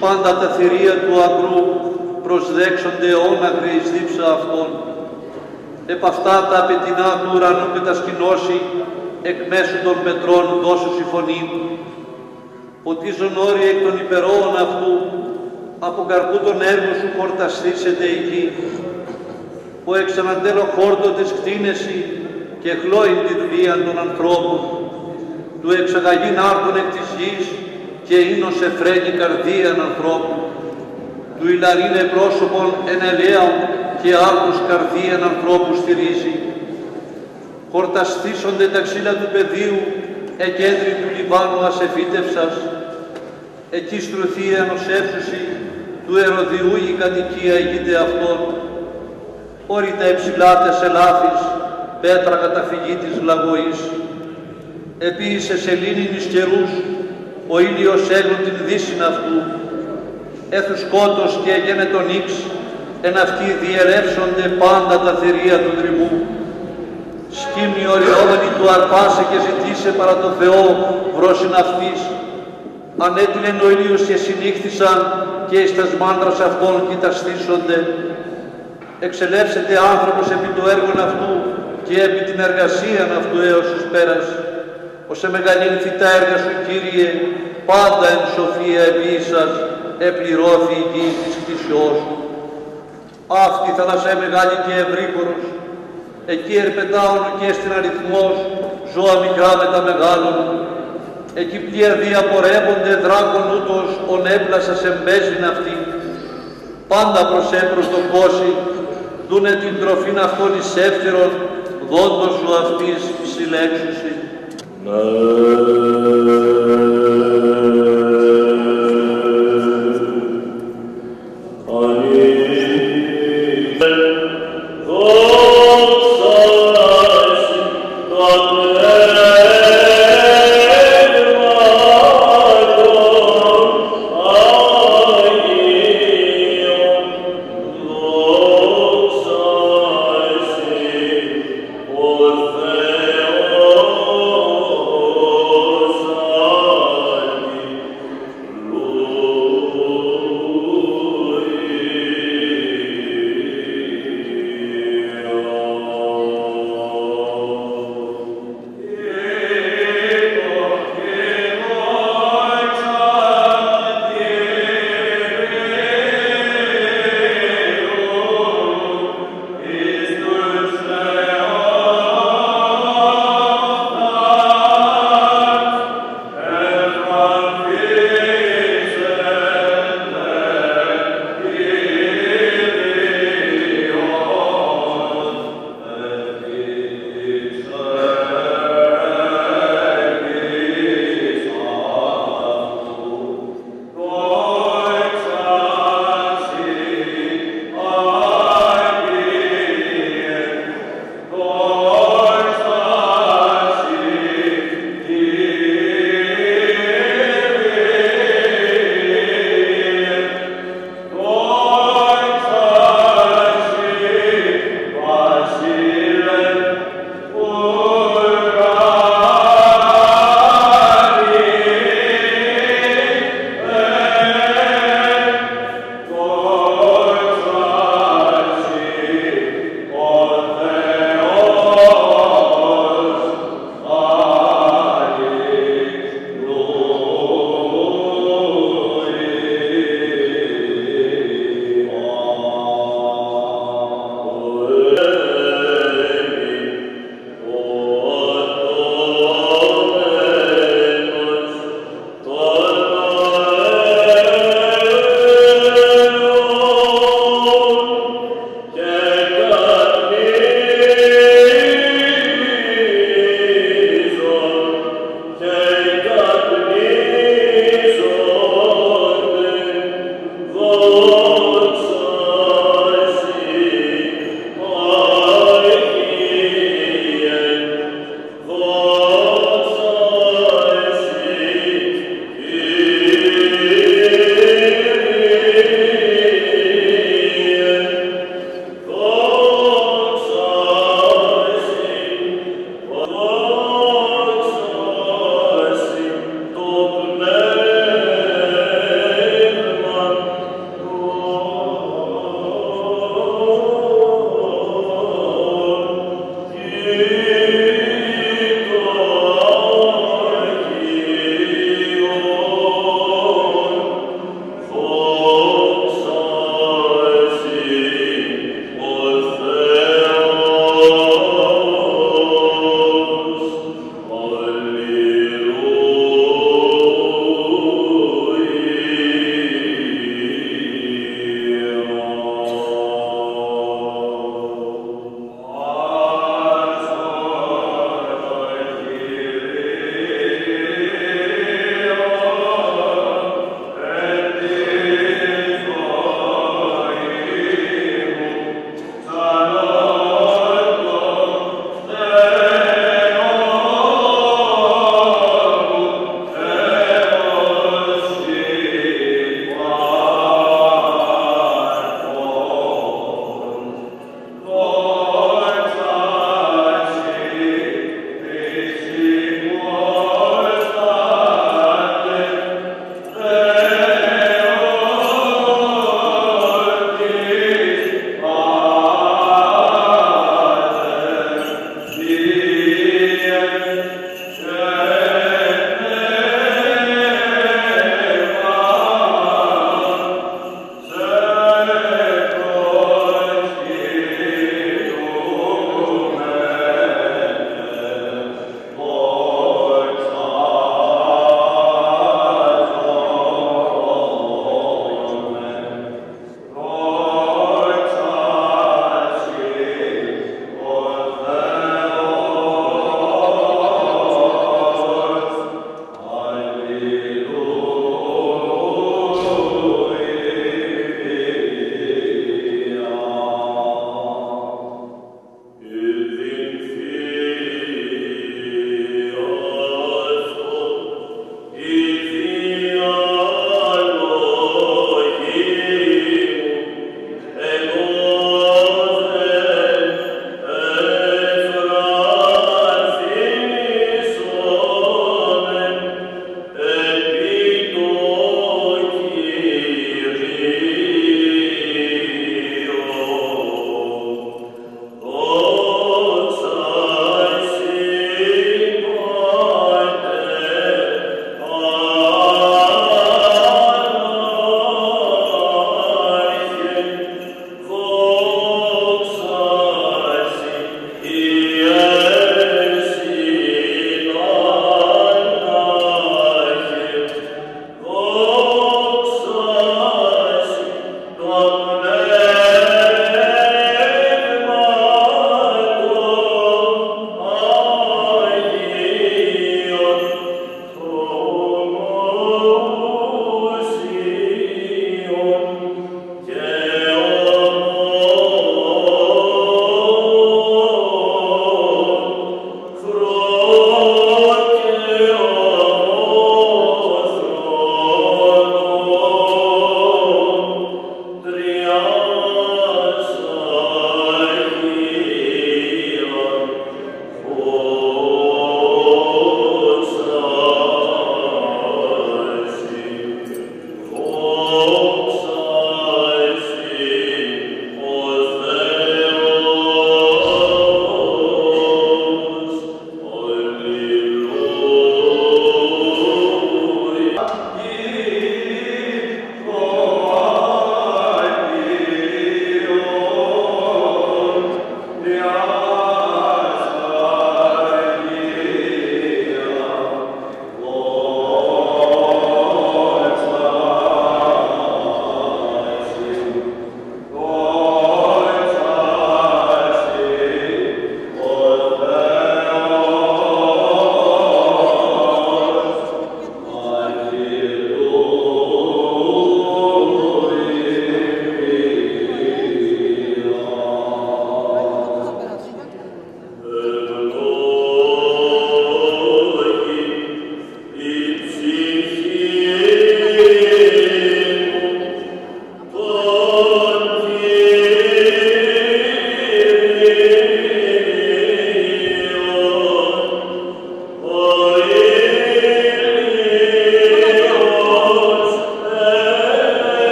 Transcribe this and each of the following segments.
πάντα τα θηρία του αγρού προσδέξονται όναγροι εις δίψα αυτών. Επ' αυτά τα απαιτεινά του ουρανού και τα σκηνώσει εκ μέσου των πετρών δώσου η φωνή, ποτίζον όροι εκ των υπερόων αυτού, από καρπού των έργων σου χορταστήσεται η γη, που εξαναντέλω χόρτο της κτίνεση και χλώει τη δουλεία των ανθρώπων, του εξαγαγήν άρτων εκ της γης και ίνος εφραίνει καρδίαν ανθρώπου, του ηλαρίνε πρόσωπον εν ελαίων και άρτους καρδίαν ανθρώπου στηρίζει. Χορταστήσονται τα ξύλα του πεδίου, εκέντρη του Λιβάνου ασεφίτευσας, εκεί στρωθεί ενωσεύσουση του ερωδιού η κατοικία ηγείται αυτών, όρητα υψηλάτες ελάφης, πέτρα καταφυγή της λαγωής, επίησε σελήνη νησκερούς, ο ήλιος έλουν την δύσιν αυτού, έθου σκότος και έγενε τον ύξ, εν αυτοί διερεύσονται πάντα τα θηρία του δρυμού. Σκύμνη οριόμενη του αρπάσε και ζητήσε παρά το Θεό βρόσιν αυτής, ανέτειλεν ο ήλιος και συνήχθησαν και εις τας μάντρας αυτών κοιταστήσονται. Εξελεύσεται άνθρωπος επί το έργον αυτού και επί την εργασία αυτού έως εις πέρας. Ώσε μεγαλύνθη τα έργα σου, Κύριε, πάντα εν σοφία επί σας, επληρώθη η γη της κτησιός σου. Αυτή θαλασσέ μεγάλη και ευρύχωρος, εκεί ερπετάων και στην αριθμός, ζώα μικρά με τα μεγάλων, εκεί πλοία διαπορεύονται δράκων ούτως, ον έπλασας εμπέζιν αυτή, πάντα προς έπρος το κόσι, δούνε την τροφήν αυτών εις εύθυρον, δόντος σου αυτής συλλέξουσι. No.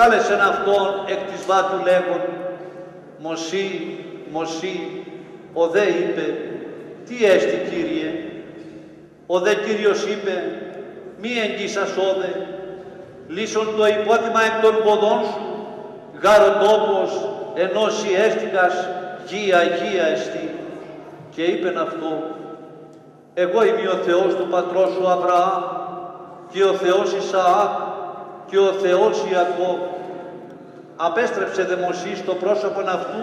Εκάλεσεν αυτόν εκ της βάτου λέγον, Μωσή, Μωσή, ο δε είπε, τι έστι Κύριε, ο δε Κύριος είπε, μη εγγύσας όδε, λύσον το υπότιμα εκ των ποδών σου, γάρο τόπος, ενός η έστικας, γη αγία εστί. Και είπεν αυτό, εγώ είμαι ο Θεός του πατρός σου Αβραάμ και ο Θεός Ισαάκ και ο Θεός Ιακώβ. Απέστρεψε δε Μωσή στο πρόσωπον αυτού,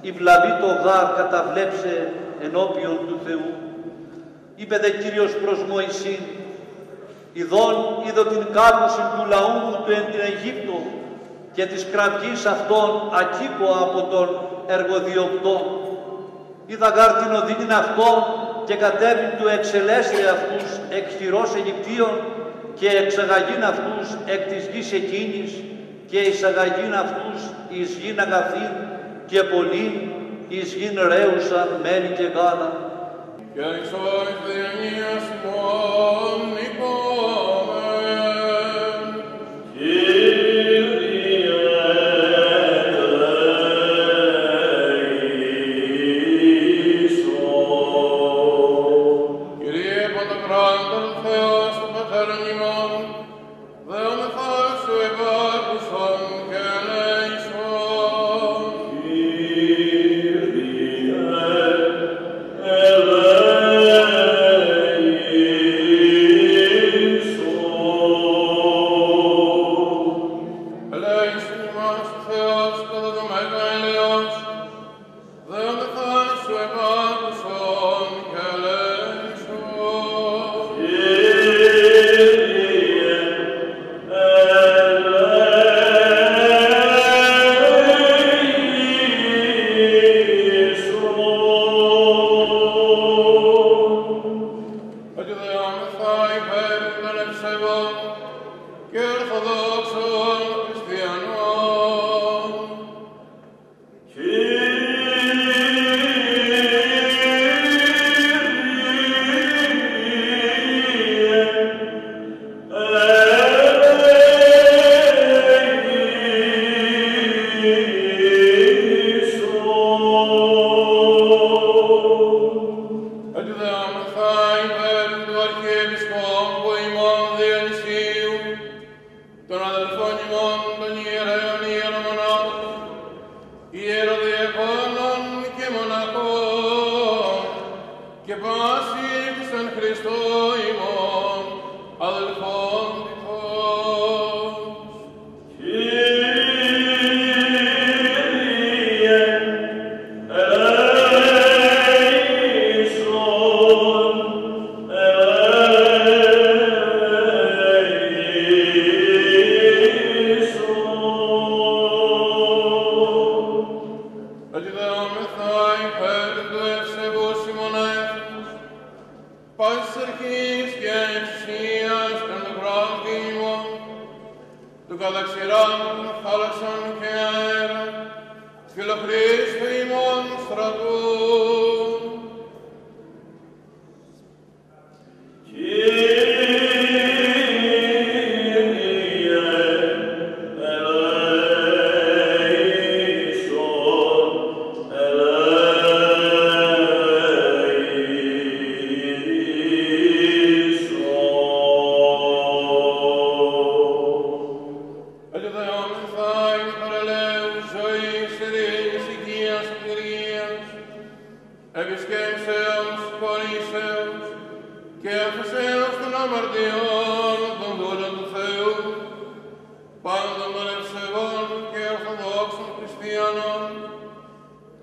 η βλαβή το γάρ καταβλέψε ενώπιον του Θεού. Είπε δε Κύριος προς Μωυσήν, «Ιδών είδω την κάκουση του λαού μου του εν την Αιγύπτο και της κραυγής αυτών ακύπω από τον εργοδιοκτό. Είδα γάρ την οδύνην αυτών και κατέβην του εξελέσθε αυτούς εκ χειρός Αιγυπτίων και εξαγαγήν αυτούς εκ της γης εκείνης και εισαγαγήν αυτούς εις γην αγαθήν και πολλήν εις γην ρέουσαν μέλι και γάλα. Και εξόης διανοίας ημών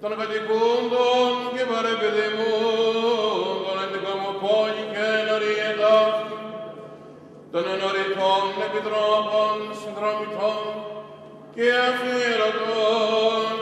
των κατοικούντων και παρεπιδημούντων εν την κομοπόλη και ενωριετά, των ενωριτών επιτρόπων συνδρομητών και αφιερωτών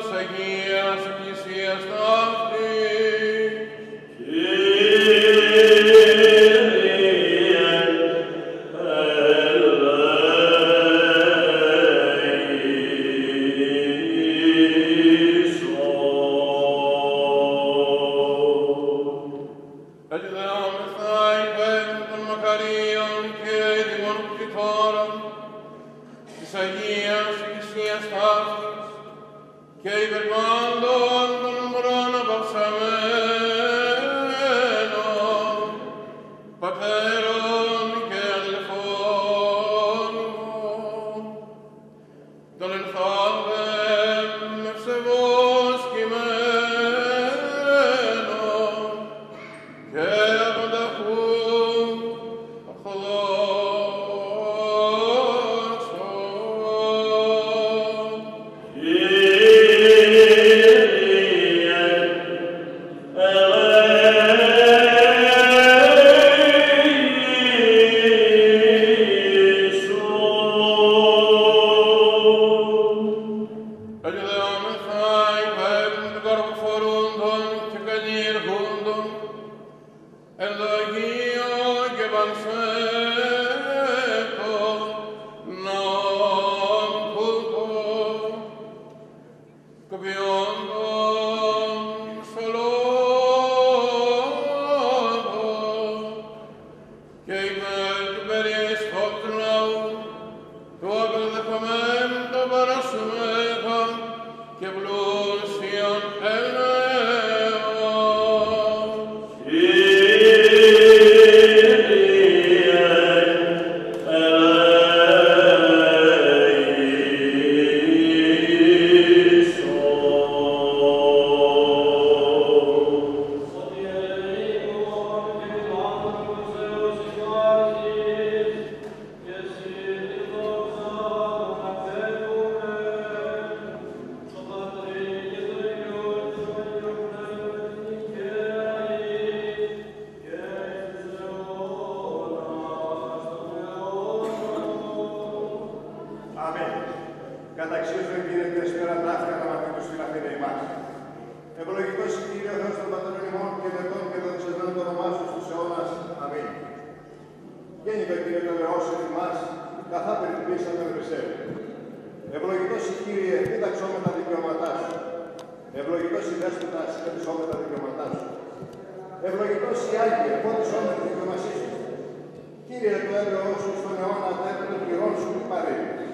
τέλεό σου στον αιώνα τέπη των πυρών σου μη παρέμβεις.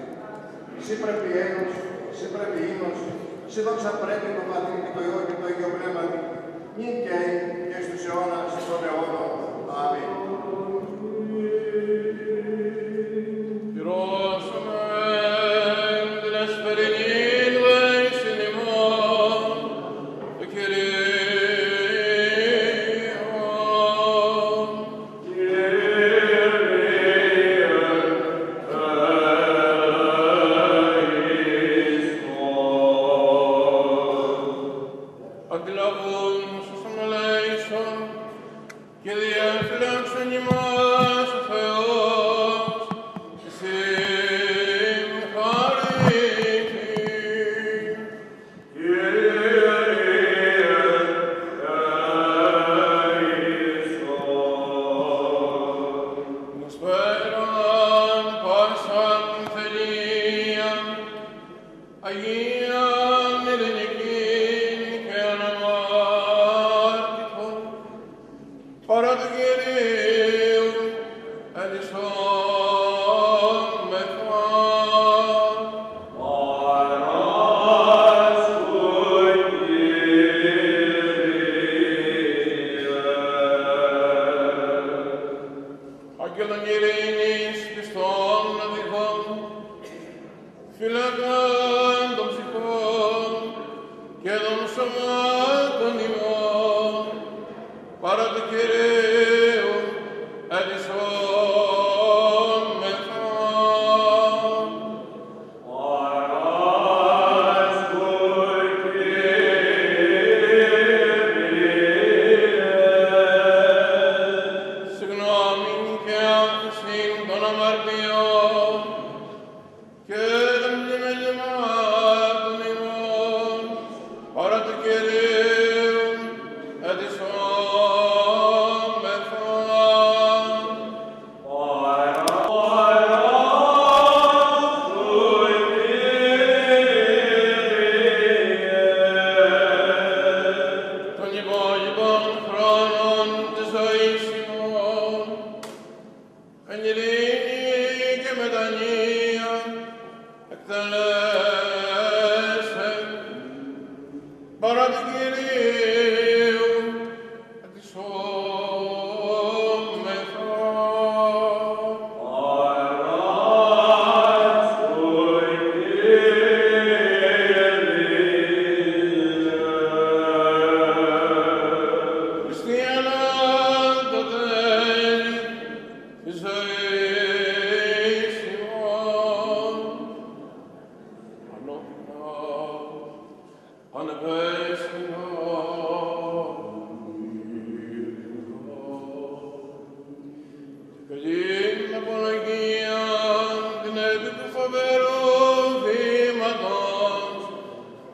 Συ πρέπει ένος, συ πρέπει ίνος, συ δόξα πρέπει το Πατρί και το και το Υιό Πνεύμα. Και και στους αιώνας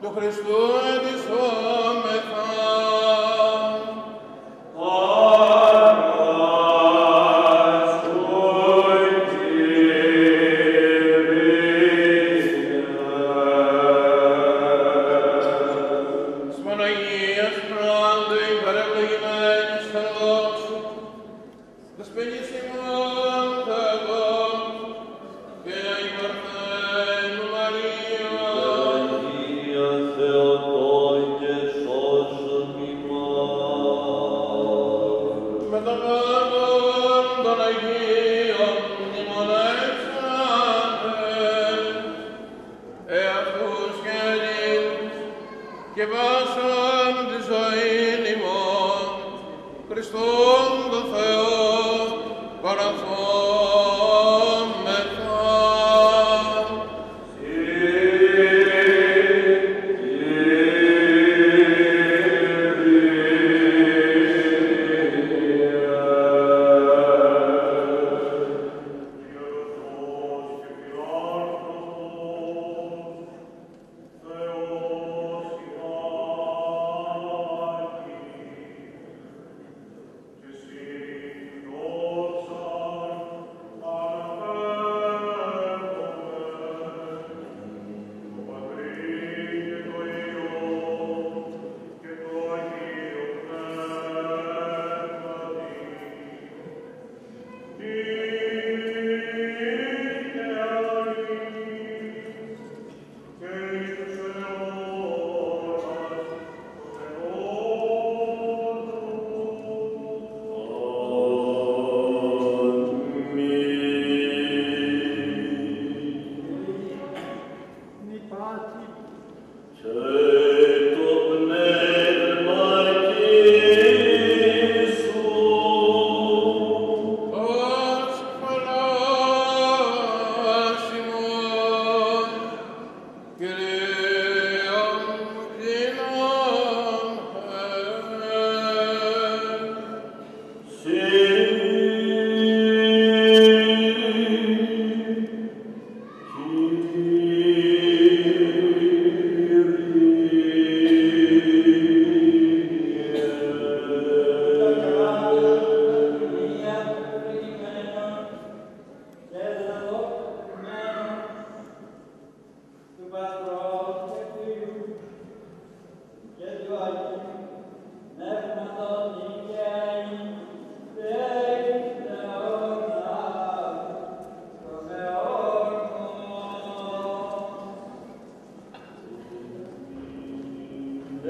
του Χριστού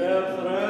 É, Fran.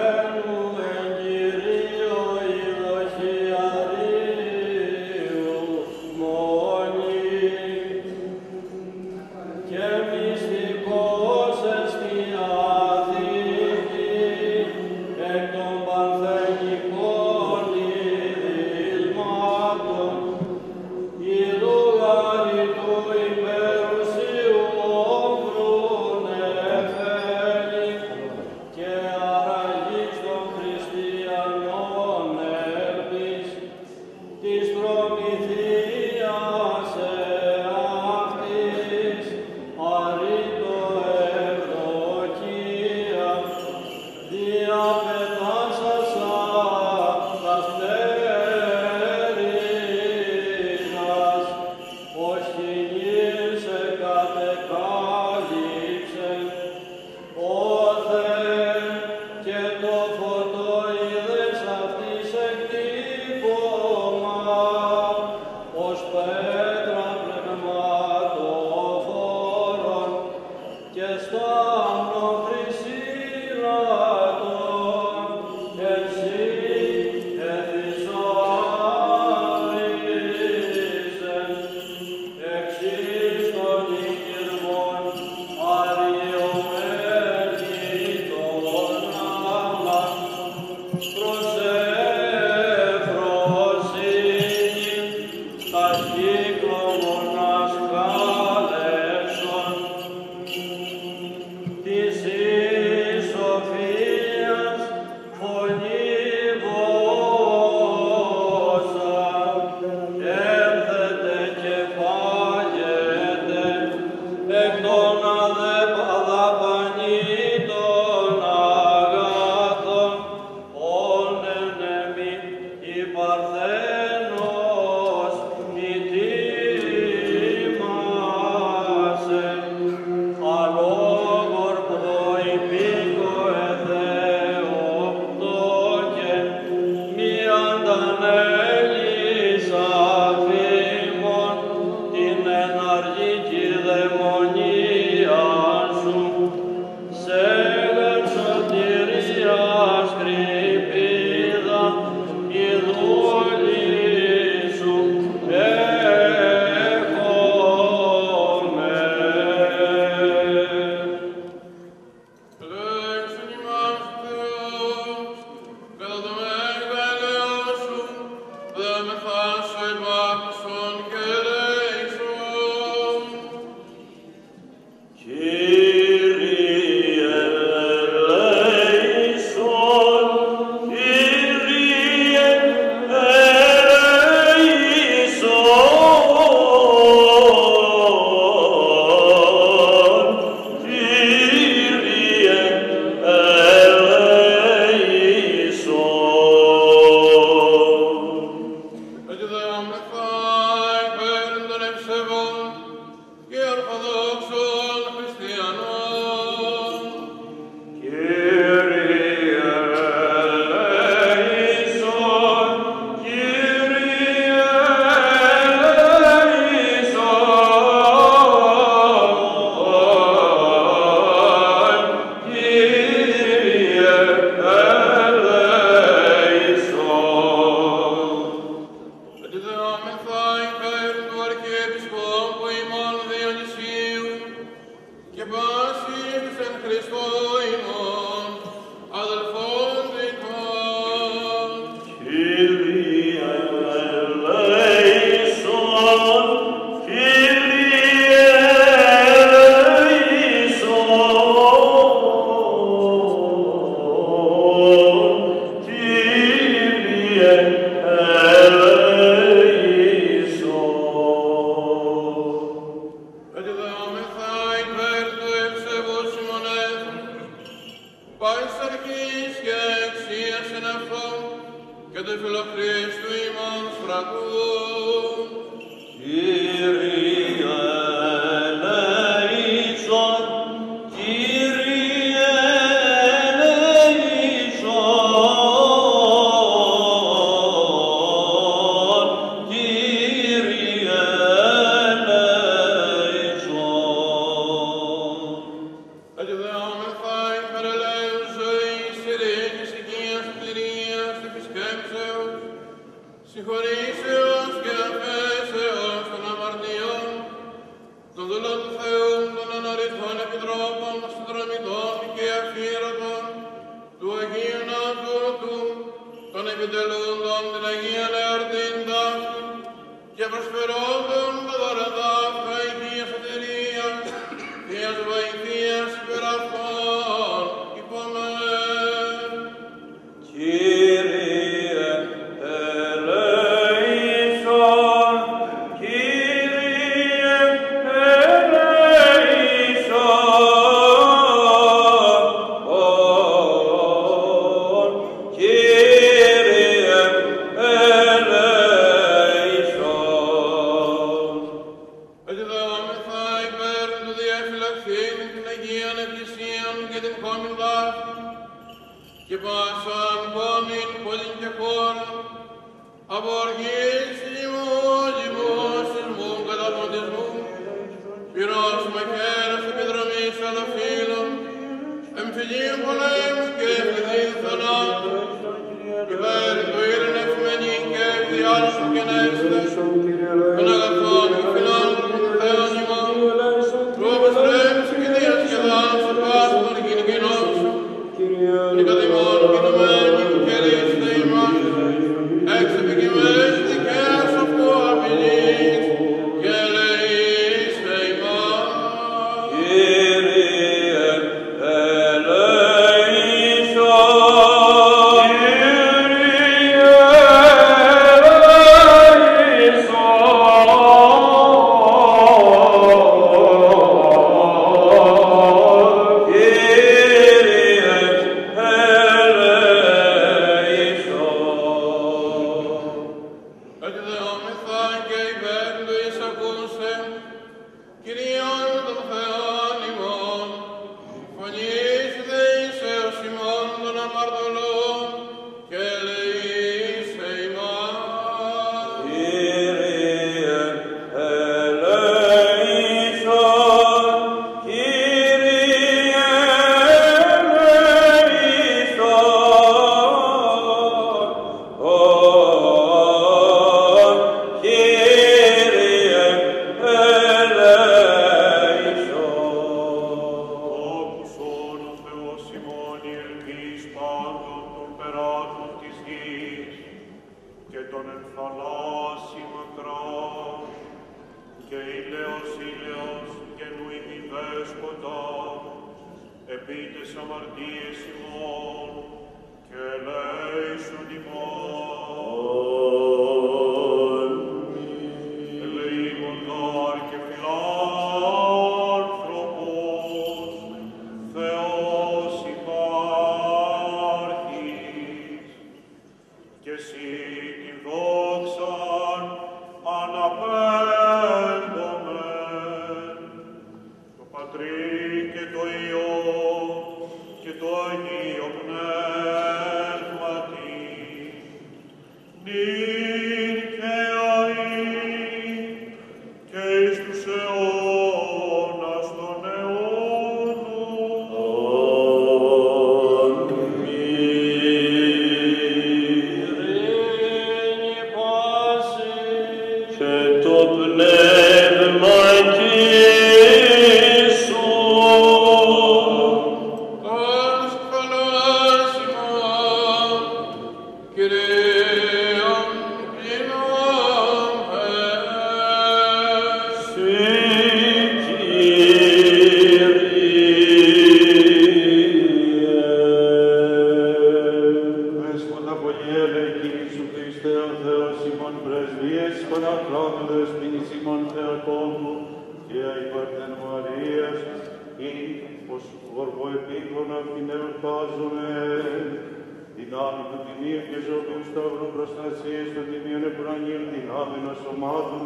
Τιμίου και ζωοποιού σταύρου προστασίες των τιμίων επουρανίων δυνάμεων σωμάτων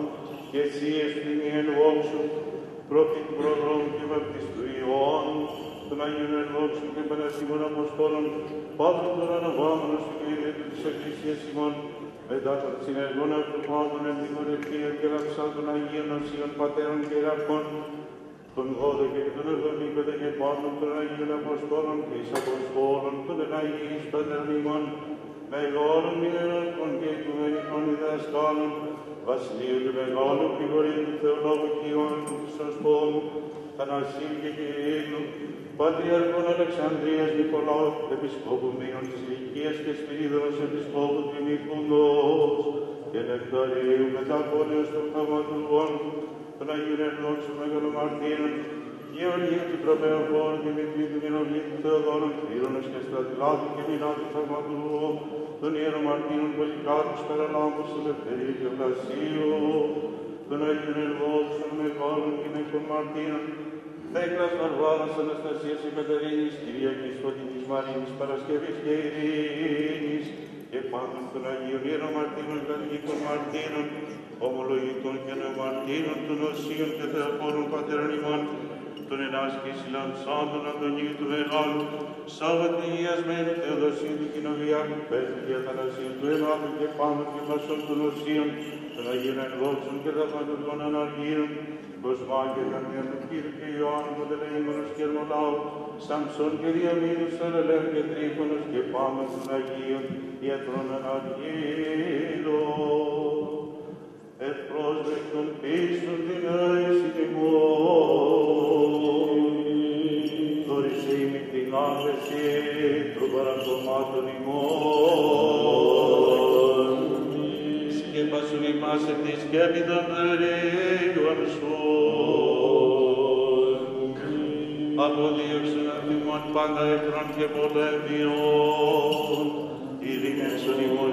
και εσύες τιμίων βόξου, προφήτου προδρόμου και βαπτιστού Ιωάννου, των Αγίων Ενδόξων και Πανασίμων Αποστόλων, Παύλων των Αναβάμενων στην Κύριε του της Εκκλησίας ημών, μετά των συνεργών αυτού πάντων εν την κορυφαία και λαψά των Αγίων Οσίων Πατέρων και Ιεραρχών, των δώδεκα και των εβδομήκοντα και πάνω των Αγίων Αποστόλων και εις Αποστόλων των Αγίης Πατέρων ημών, μεγάλων μηνερών και οικουμενικών διδασκάλων, βασιλείου του μεγάλου πληγορίου του Θεολόγου και Ιωάννου του Χρυσοστόμου, Θανασίου και Κυρίου, Πατριαρχών Αλεξανδρίας Νικολάου, Επισκόπου Μήνων της Λυκίας και Σπυρίδωνος Επισκόπου Τιμικούντος, και Νεκταρίου Μεταπόλεως των Θαυματουργών, των Αγίων Ενδόξων Μεγαλομαρτύρων, Γεωργίου του Τροπεοφόρου, Δημητρίου του Μηνοβίου του Θεοδόρων, Κλήρωνος και Στρατηλάτου και Μηνάτου Θαυματουργού, των Ιερομαρτύρων Πολυκάτους Παραλάμπους, Ελευθερίου και Βλασίου, των Αγίων Ενδόξων Μεγάλων και Νεκρομαρτύρων, Θέκλας Βαρβάρας Αναστασίας Εκατερίνης, Κυριακής Φωτεινής Μαρίνης Παρασκευής και Ειρήνης, και πάνω των Αγίων Ιερομαρτύρων, Κατοίκων Μαρτύρων, ομολογητών και νεομαρτύρων, των Οσίων και Θεοπόρων Πατέρων ημών, τον ενάσκης λαμψάντων Αντωνίου του Μεγάλου, Σάββατ Υγιασμένου Θεοδοσίου του Κοινοβιάκου, Πέτρου και Αθανασίου του Ελλάδου και πάνω και πασών των Οσίων, των Αγίων Ενδόξων και Δαφαντουργών Αναργύρων, Κοσμά και Δανία του Κύριου και Ιωάννου Μοντελέγγονος και Ερμολάου, Σαμψόν και Διαμήνου, Σαρελέμ και Τρίφωνος και πάνω των Αγίων Ιατρών Αναργύρων ευπρόσδεκτον πίστον την αίσθη πάντα εχθρών και πολέμιων. Ειρήνευσον ημών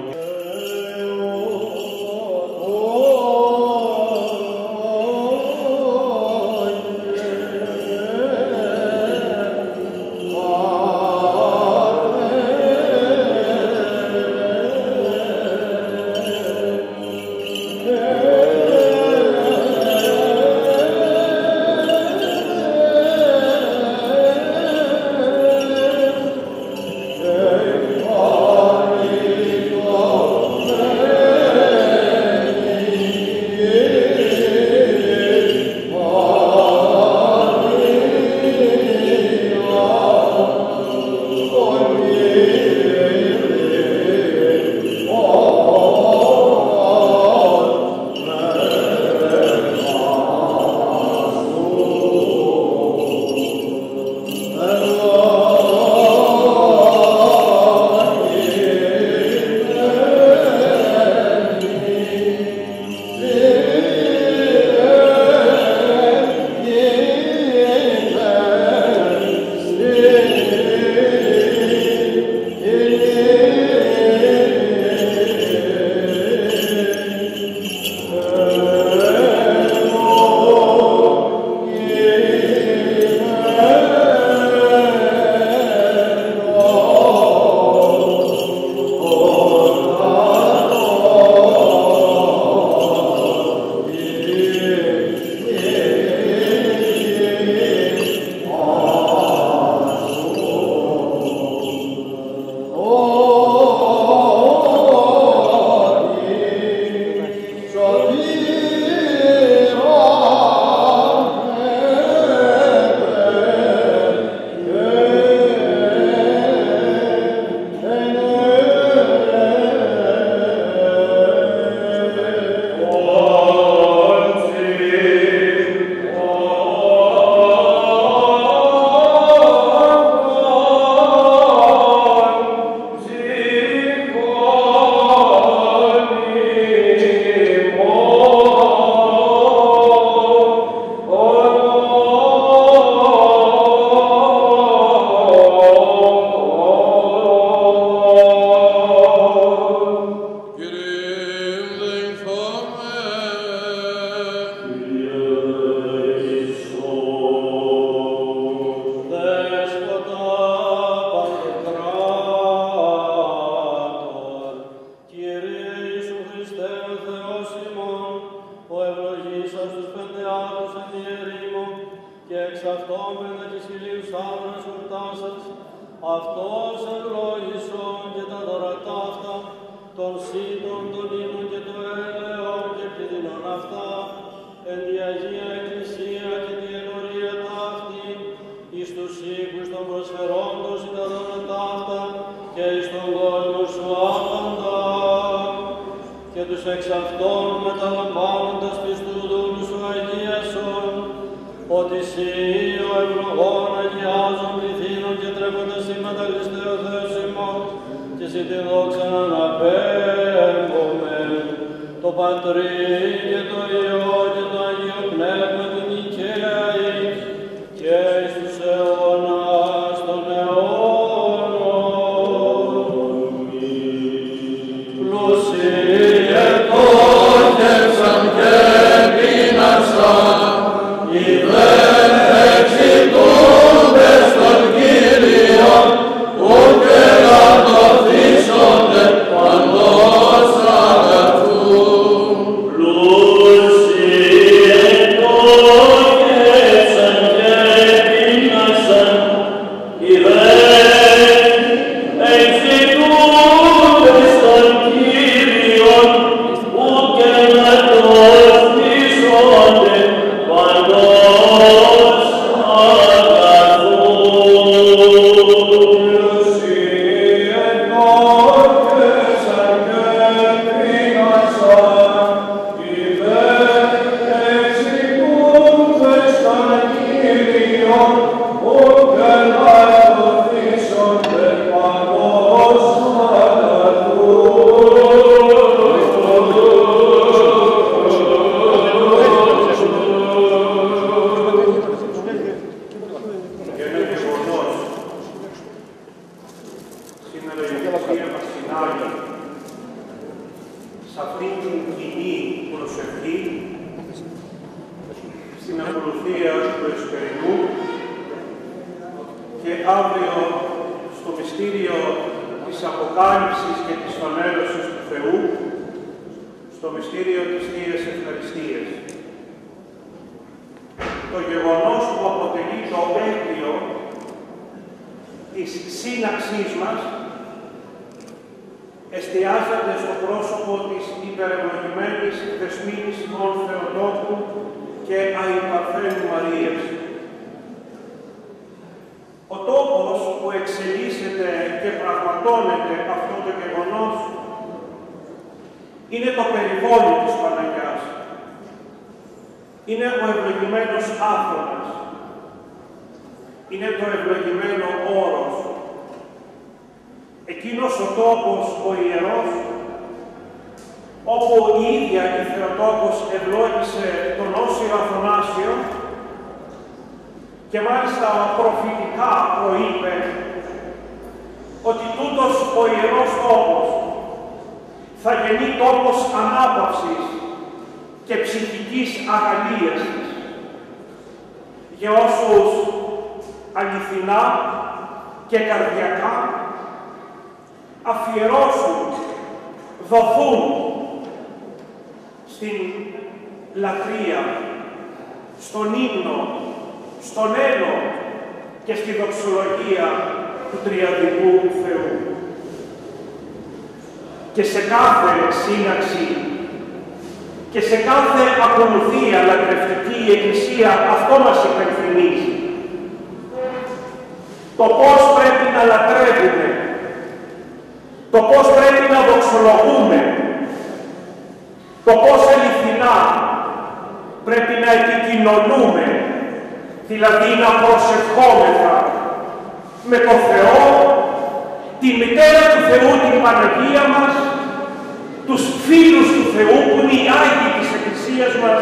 της Εκκλησίας μας,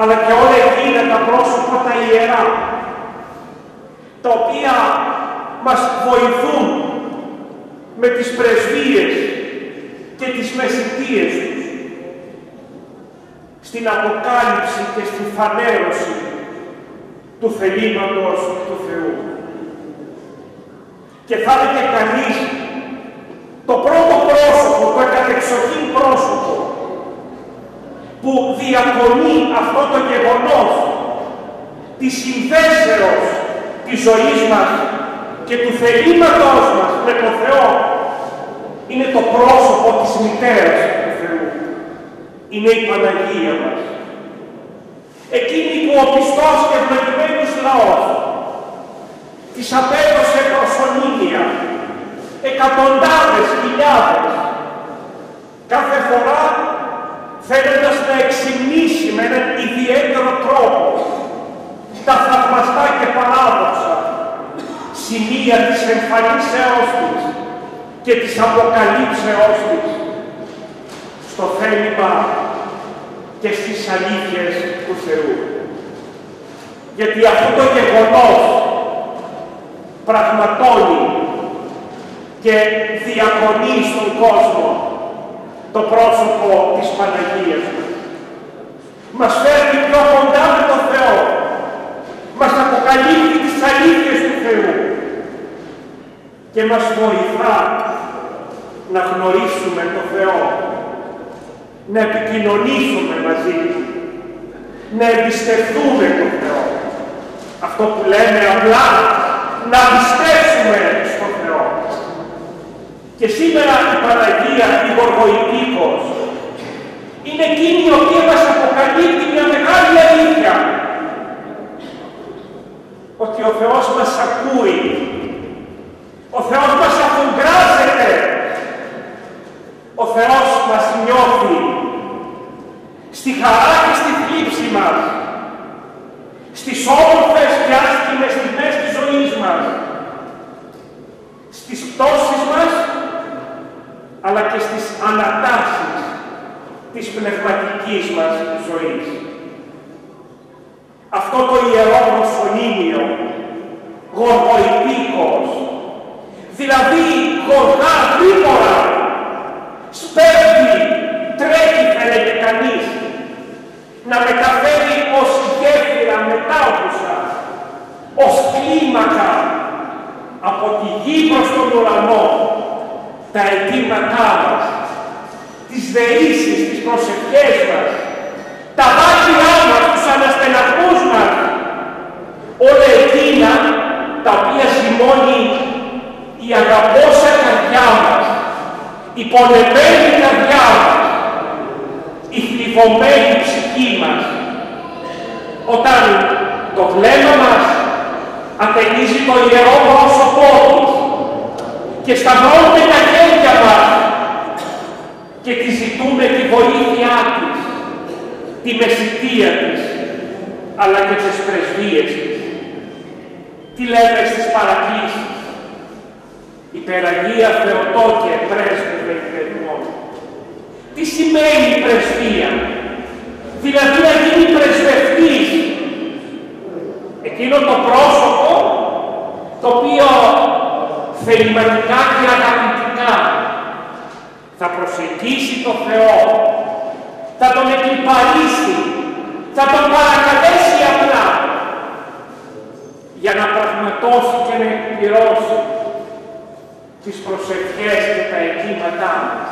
αλλά και όλα εκείνα τα πρόσωπα τα ιερά, τα οποία μας βοηθούν με τις πρεσβείες και τις μεσητείες τους στην αποκάλυψη και στην φανέρωση του θελήματος του Θεού. Και θα και κανείς το πρώτο πρόσωπο, το κατεξοχήν πρόσωπο που διακονεί αυτό το γεγονός της συνδέσεως της ζωής μας και του θελήματός μας με τον Θεό είναι το πρόσωπο της μητέρας του Θεού. Είναι η Παναγία μας εκείνη που ο πιστός και ευλογημένος λαός της απέδωσε προσωνύμια, εκατοντάδες χιλιάδες, κάθε φορά θέλοντας να εξυμνήσει με έναν ιδιαίτερο τρόπο τα θαυμαστά και παράδοξα σημεία της εμφανίσεώς της και της αποκαλύψεώς της στο θέλημα και στις αλήθειες του Θεού. Γιατί αυτό το γεγονός πραγματώνει και διακονεί στον κόσμο το πρόσωπο της Παναγίας μας. Μας φέρνει πιο κοντά με τον Θεό. Μας αποκαλύπτει τις αλήθειες του Θεού και μας βοηθά να γνωρίσουμε τον Θεό να επικοινωνήσουμε μαζί Του, να εμπιστευτούμε τον Θεό. Αυτό που λέμε απλά, να πιστέψουμε στον Θεό. Και σήμερα η Παναγία, η Γοργοϊπίκος, είναι εκείνη η οποία μας αποκαλύπτει μια μεγάλη αλήθεια. Ότι ο Θεός μας ακούει. Ο Θεός μας αφουγκράζεται. Ο Θεός μας νιώθει στη χαρά και στη θλίψη μας, στις όμορφες και άσχημες στιγμές της ζωής μας, στις πτώσεις μας, αλλά και στις ανατάσεις της πνευματικής μας ζωής. Αυτό το ιερό προσωνύμιο, γοργοϊπίκος, δηλαδή γοργά γρήγορα, σπέβδει, τρέχει θα έλεγε κανείς, να μεταφέρει ως γέφυρα μετάωθουσα ως κλίμακα από τη γη προς τον ουρανό τα αιτήματά μας, τις δεήσεις, τις προσευχές μας, τα δάκρυά μας, τους αναστεναχμούς μας, όλα εκείνα τα οποία ζυμώνει η αγαπώσα καρδιά μας, η πονεμένη καρδιά μας, η θλιβωμένη ψυχή μας, όταν το βλέμμα μας ατενίζει το ιερό πρόσωπό της και σταυρώνουμε τα χέρια μας και τη ζητούμε τη βοήθειά της, τη μεσητεία της, αλλά και τις πρεσβείες της. Τι λέμε στις παρακλήσεις. Υπεραγία Θεοτόκε πρέσβευε υπερημών. Τι σημαίνει η πρεσβεία; Δηλαδή να γίνει πρεσβευτής. Εκείνο το πρόσωπο το οποίο θεληματικά και αγαπητικά θα προσεγγίσει το Θεό, θα τον εκλυπαρίσει, θα τον παρακαλέσει απλά. Για να πραγματώσει και να εκπληρώσει τις προσευχές και τα αιτήματά μας.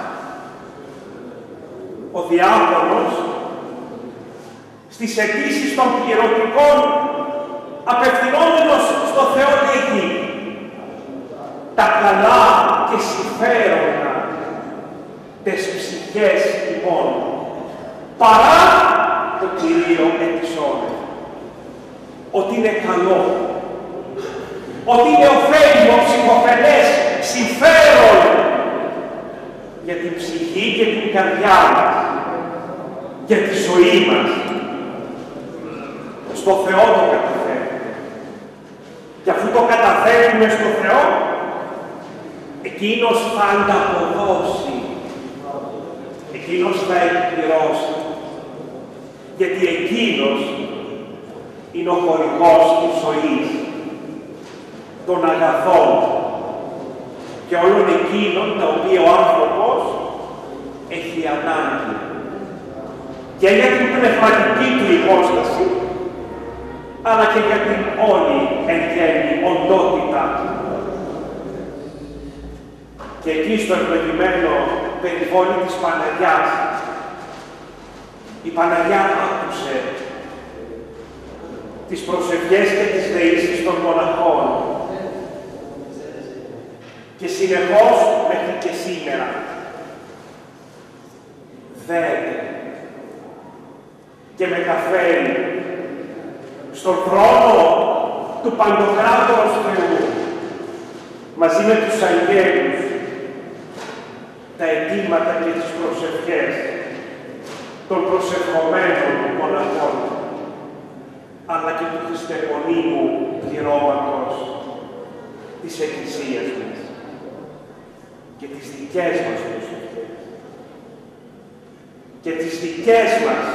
Ο διάβολος στις αιτήσεις των πληρωτικών απευθυνόμενος στο Θεό λέγει τα καλά και συμφέροντα τις ψυχές ημών παρά το Κυρίο επισόδιο. Ότι είναι καλό, ότι είναι ωφέλιμο, ψυχοφελές, συμφέρον για την ψυχή και την καρδιά μας, για τη ζωή μας. Στο Θεό το καταφέρουμε. Και αφού το καταφέρουμε στο Θεό, εκείνος θα ανταποδώσει, εκείνος θα εκπληρώσει. Γιατί εκείνος είναι ο χωρικός της ζωής, των αγαθών και όλων εκείνων τα οποία ο άνθρωπος έχει ανάγκη. Και για την πνευματική του υπόσταση, αλλά και για την όλη εν γέννη οντότητα. Και εκεί στο ευλογημένο περιβόλι της Παναγιάς, η Παναγιά άκουσε τις προσευχές και τις δεήσεις των μοναχών. Και συνεχώς μέχρι και σήμερα δέεται και μεταφέρει στον θρόνο του Παντοκράτορος Θεού μαζί με τους αγγέλους τα αιτήματα και τις προσευχές των προσευχομένων μοναχών αλλά και του χριστεπονίμου πληρώματος της Εκκλησίας μας και τις δικές μας προσευχές και τις δικές μας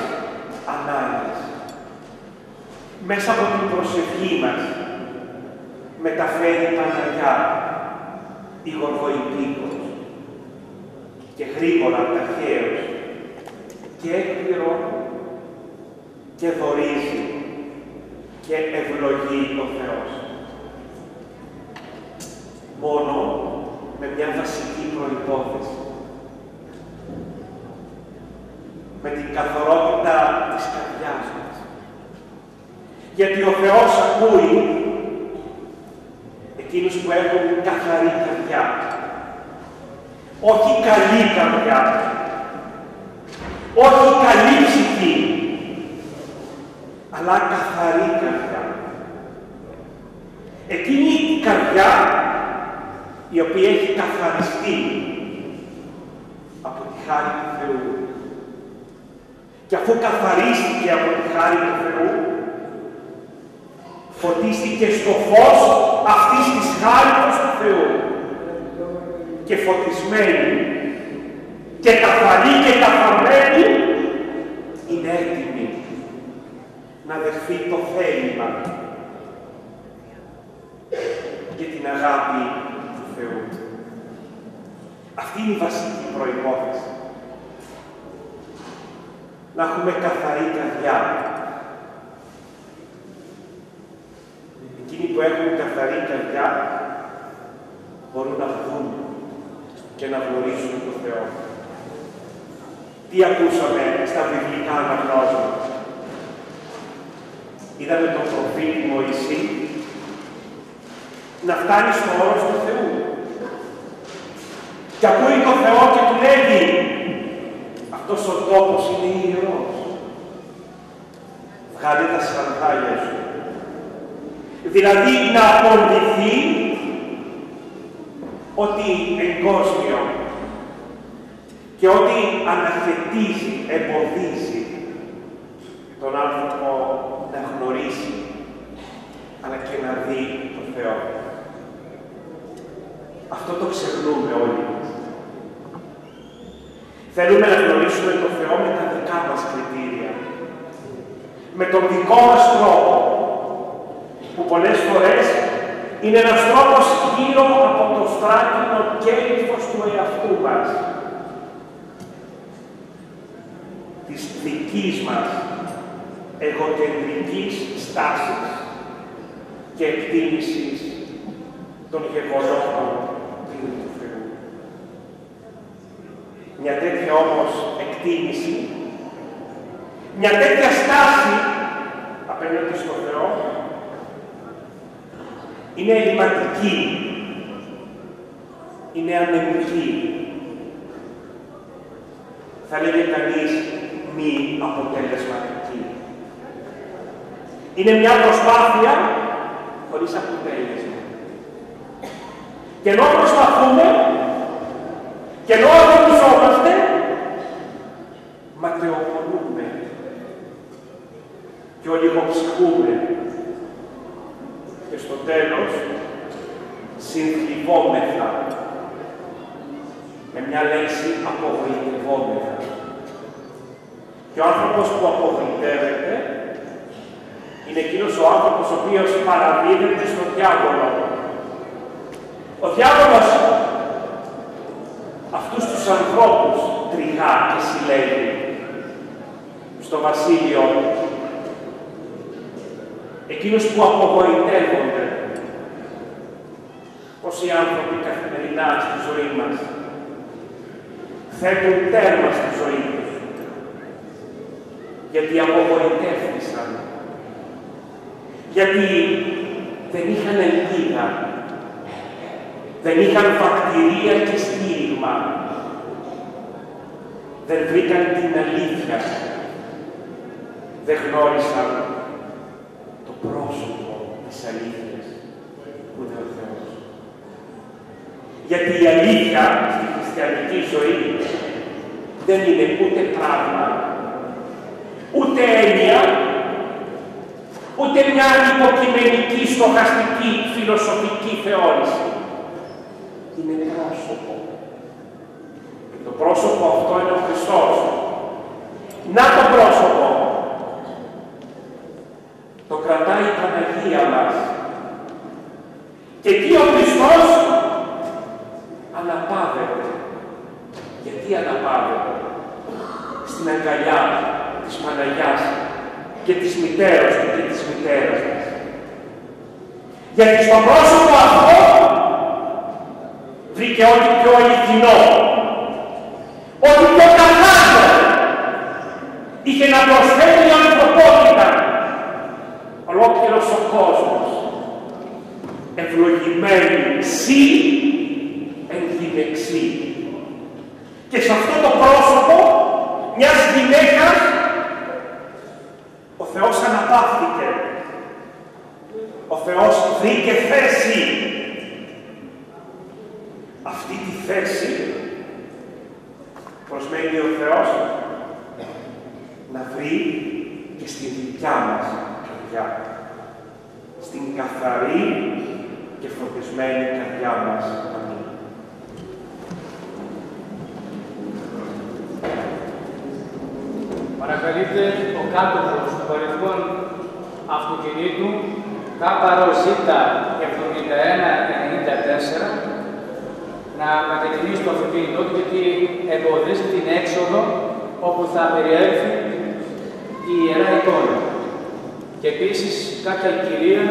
ανάγκες. Μέσα από την προσευχή μας μεταφέρει η Παναγιά, η Γορβοϊπίκος και γρήγορα ταχαίως και εκπληρώνει και δωρίζει και ευλογεί ο Θεός. Μόνο με μια βασική προϋπόθεση. Με την καθορότητα της καρδιάς μας. Γιατί ο Θεός ακούει εκείνους που έχουν καθαρή καρδιά. Όχι καλή καρδιά. Όχι καλή ψυχή. Αλλά καθαρή καρδιά. Εκείνη η καρδιά η οποία έχει καθαριστεί από τη χάρη του Θεού. Και αφού καθαρίστηκε από τη χάρη του Θεού, φωτίστηκε στο φως αυτής της χάριτος του Θεού και φωτισμένη και καθαρή και καθαρμένη είναι έτοιμη να δεχθεί το θέλημα και την αγάπη του Θεού. Αυτή είναι η βασική προϋπόθεση. Να έχουμε καθαρή καρδιά. Εκείνη που έχουν καθαρή καρδιά μπορούν να δουν και να γνωρίσουν τον Θεό. Τι ακούσαμε στα βιβλικά αναγνώσματα. Είδαμε τον προφήτη Μωυσή να φτάνει στο όρος του Θεού. Και ακούει τον Θεό και του λέει αυτός ο τόπος είναι ιερός. Βγάλε τα σανδάλια σου. Δηλαδή να απολυθεί ότι εγκόσμιο και ότι αναχαιτίζει, εμποδίζει τον άνθρωπο να γνωρίσει αλλά και να δει τον Θεό. Αυτό το ξεχνούμε όλοι μας. Θέλουμε να γνωρίσουμε τον Θεό με τα δικά μας κριτήρια. Με τον δικό μας τρόπο. Που πολλές φορές είναι ένας τρόπος γύρω από το στράτινο κέλυφος του εαυτού μας. Της δικής μας εγωκεντρικής στάσης και εκτίμησης των γεγονότων του Θεού. Μια τέτοια όμως εκτίμηση, μια τέτοια στάση απέναντι στο Θεό, είναι ελληματική, είναι ανεμική. Θα λέγε κανείς μη αποτελεσματική. Είναι μια προσπάθεια χωρίς αποτέλεσμα. Και ενώ προσπαθούμε, και ενώ αγωνιζόμαστε, ματαιοπονούμε και ολιγοψυχούμε. Και στο τέλος, συνθλιβόμεθα. Με μια λέξη απογοητευόμεθα. Και ο άνθρωπος που απογοητεύεται είναι εκείνος ο άνθρωπος ο οποίος παραδίδεται στον διάβολο. Ο διάβολος αυτούς τους ανθρώπους τριγά και συλλέγει στο βασίλειο εκείνους που απογοητεύονται πως οι άνθρωποι καθημερινά στη ζωή μας θέτουν τέρμα στη ζωή τους. Γιατί απογοητεύτησαν. Γιατί δεν είχαν ελπίδα, δεν είχαν φακτηρία και στήριγμα, δεν βρήκαν την αλήθεια, δεν γνώρισαν το πρόσωπο της αλήθειας που είναι ο Θεός. Γιατί η αλήθεια στη χριστιανική ζωή δεν είναι ούτε πράγμα, ούτε έννοια, ούτε μια υποκειμενική, στοχαστική, φιλοσοφική θεώρηση. Είναι πρόσωπο. Και το πρόσωπο αυτό είναι ο Χριστός. Να το πρόσωπο. Το κρατάει η Παναγία μας. Και εκεί ο Χριστός; Αναπάβεται. Γιατί αναπάβεται. Στην αγκαλιά της Παναγιάς και της μητέρας του και της μητέρας μας. Γιατί στο πρόσωπο αυτό βρήκε ό,τι πιο αληθινό, ό,τι πιο καθάριστο είχε να προσφέρει η ανθρωπότητα, ολόκληρος ο κόσμος, ευλογημένη σύ εν γυναιξή. Και σε αυτό το πρόσωπο μιας γυναίκας ο Θεός αναπαύθηκε. Ο Θεός βρήκε θέση. Αυτή τη θέση προσμένει ο Θεός να βρει και στη δικιά μας καρδιά. Στην καθαρή και φωτισμένη καρδιά μας. Αμήν. Παρακαλείται ο κάτοχος του παρελθόν αυτοκινήτου κάπαρο ζήτα 7194 να μετακινήσει το αυτοκίνητό του γιατί εμποδίζει την έξοδο όπου θα περιέλθει η Ιερά Εικόνα. Και επίσης κάποια κυρία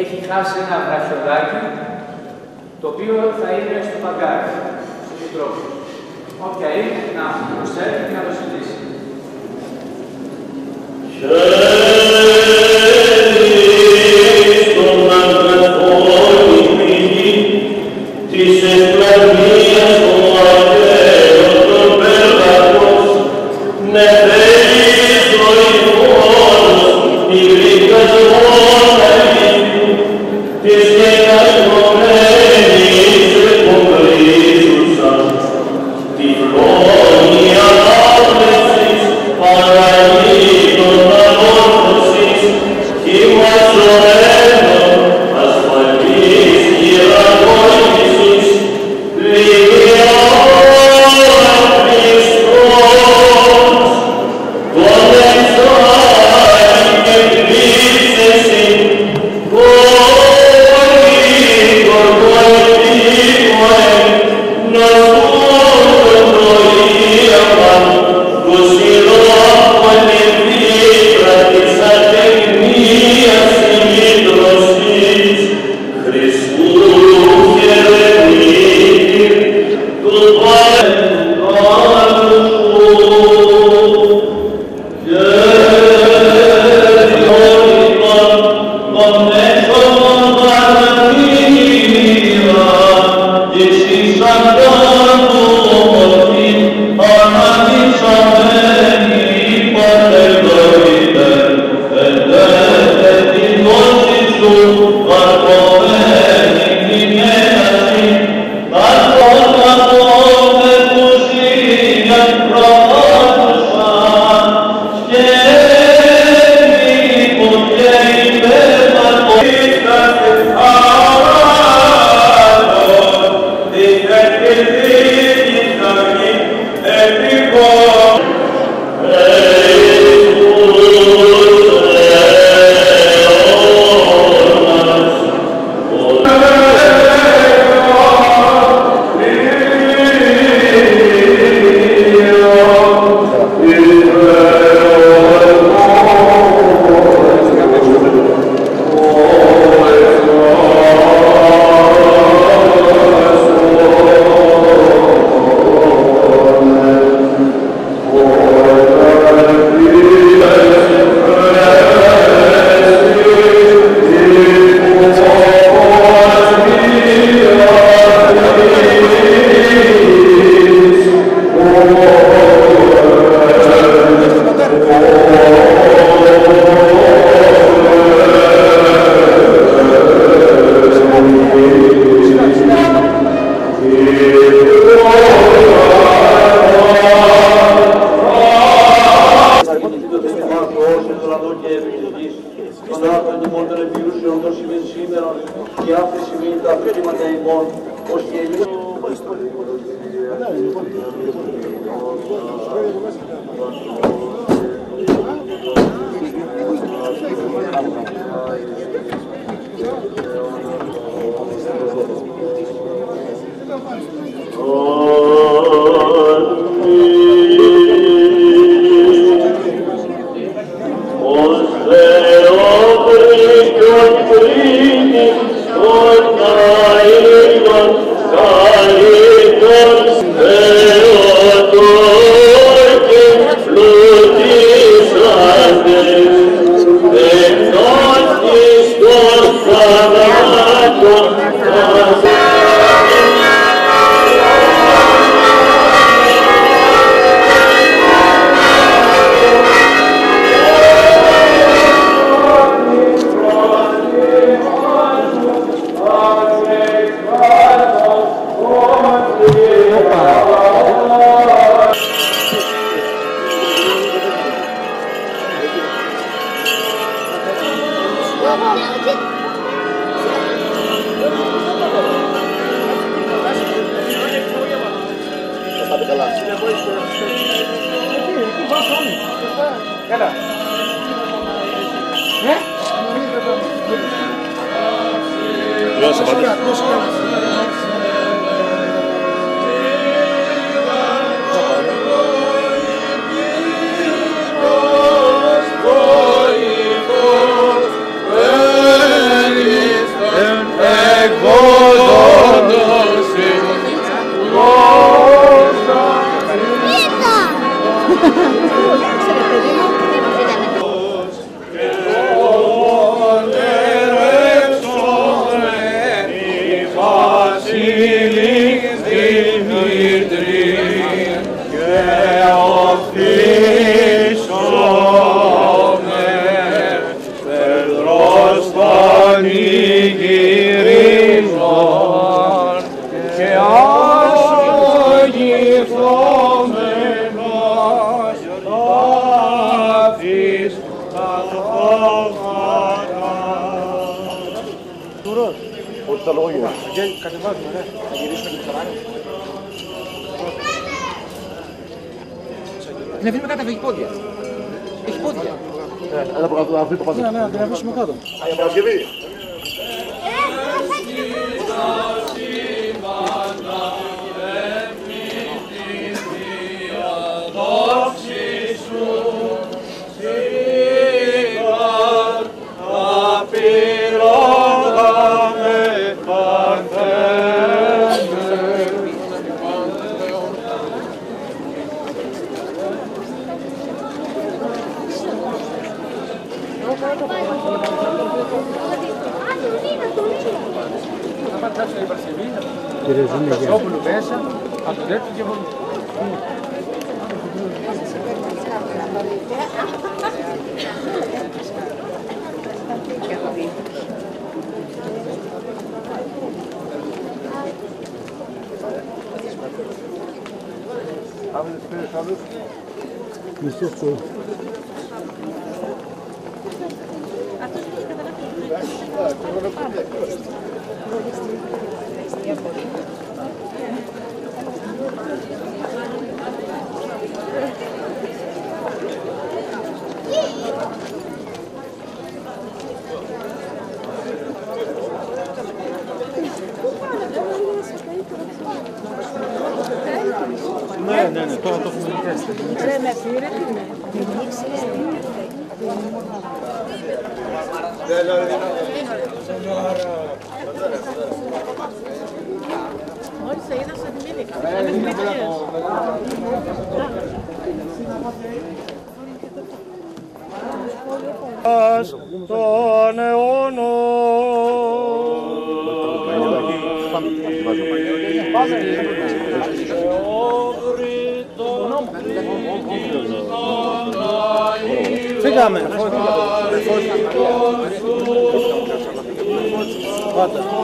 έχει χάσει ένα βραχιοδάκι το οποίο θα είναι στο παγκάρι, στο επιτρόπο. Όποια είναι, να προσθέτει και να το συζητήσει. Από το δεύτερο και μόνο. Ναι, ναι, ναι, τώρα το έχουμε Ρε με πήρε την Μόλις σε είδα σε θυμήθηκα. Να Hristos, Hristos, Hristos, Hristos,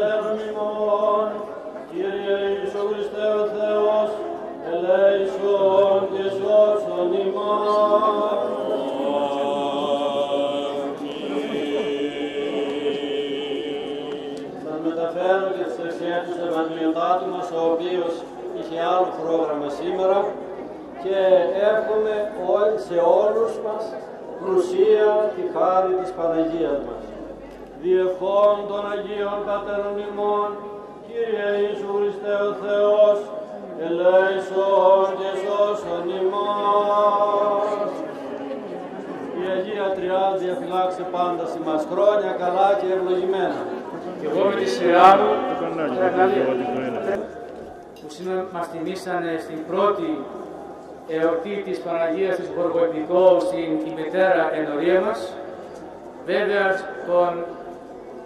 Αγίων Πατέρων ημών, Κύριε Ιησούς Χριστέ ο Θεός, ελέησον και σώσον ημάς. Θα μεταφέρω και τις ευχές του Ευαγγελιωτάτου μας, ο οποίος είχε άλλο πρόγραμμα σήμερα και εύχομαι ό- σε όλους μας πλουσία τη χάρη της Παναγίας μας. Διευχών των Αγίων Πατέρων ημών, Κύριε Ιησούς Χριστέ ο Θεός, ελέησον και σώσον ημάς. Η Αγία Τριάδα διαφυλάξε πάντα σε μας χρόνια καλά και ευλογημένα. Και εγώ με τη σειρά μου που σήμερα μας τιμήσανε στην πρώτη εορτή της Παναγίας της Γοργοεπικών στην ημετέρα ενορία μας, βέβαια τον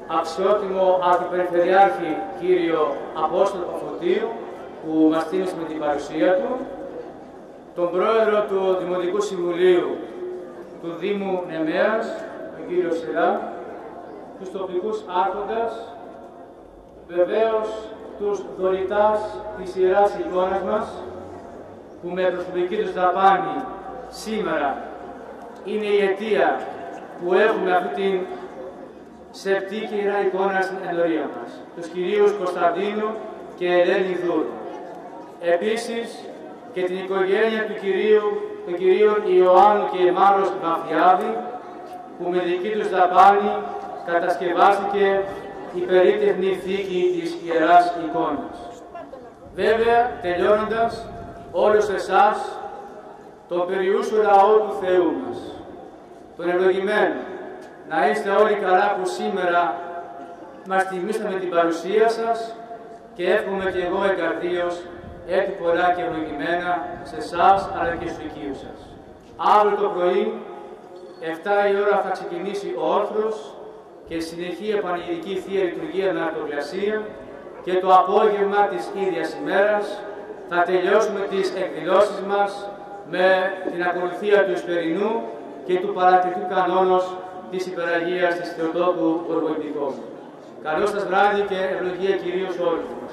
αξιότιμο Αρχιπεριφερειάρχη κύριο Απόστολο Παφωτίου που μας τίμησε με την παρουσία του, τον πρόεδρο του Δημοτικού Συμβουλίου του Δήμου Νεμέας, τον κύριο Σελά, τους τοπικούς άρχοντας, βεβαίως τους δωρητάς της Ιεράς Εικόνας μας, που με προσωπική τους δαπάνη σήμερα είναι η αιτία που έχουμε αυτή την σεπτή και Ιερά εικόνα στην ενορία μας, τους κυρίους Κωνσταντίνου και Ελένη Δούρου. Επίσης και την οικογένεια του κυρίου, των κυρίων Ιωάννου και Εμάρος Μαφιάδη, που με δική τους δαπάνη κατασκευάστηκε η περίτεχνη θήκη της Ιεράς Εικόνας. Βέβαια, τελειώνοντας, όλους εσάς, τον περιούσου λαό του Θεού μας, τον ευλογημένο, να είστε όλοι καλά που σήμερα μας τιμήσαμε την παρουσία σας και εύχομαι και εγώ εγκαρδίως έτσι πολλά και ευλογημένα σε εσάς αλλά και στους οικείους σας. Αύριο το πρωί, 7 η ώρα θα ξεκινήσει ο όρθρος και συνεχεία πανηγυρική Θεία Λειτουργία με Αρτογλασία και το απόγευμα της ίδιας ημέρας θα τελειώσουμε τις εκδηλώσεις μας με την ακολουθία του Ισπερινού και του παρακτητού κανόνος της Υπεραγίας της Θεοτόκου Ορβοητικών. Καλό σας βράδυ και ευλογία Κυρίως όλους μας.